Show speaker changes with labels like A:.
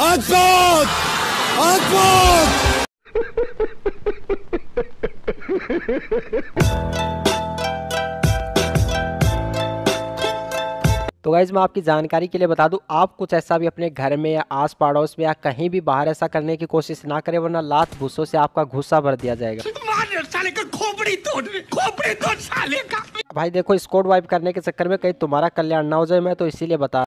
A: Akbot! Akbot!
B: तो guys मैं आपकी जानकारी के लिए बता दूँ आप कुछ ऐसा भी अपने घर में या आस पड़ोस में या कहीं भी बाहर ऐसा करने की कोशिश ना करें वरना लात भूसों से आपका गुस्सा भर दिया जाएगा
A: साले का खोपड़ी तोड़ खोपड़ी तोड़ साले का
B: भाई देखो स्कोड वाइप करने के चक्कर में कहीं तुम्हारा कल्याण ना हो जाए मैं तो इसीलिए बता